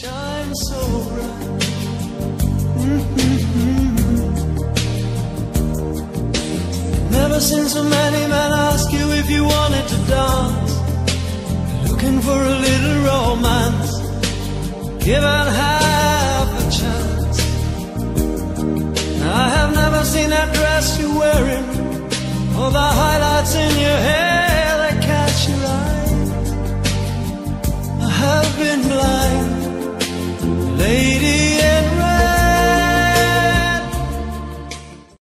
shine so bright. Never seen so many men ask you if you wanted to dance. Looking for a little romance. Given half a chance. I have never seen that dress you're wearing. Or the highlights in your hair. it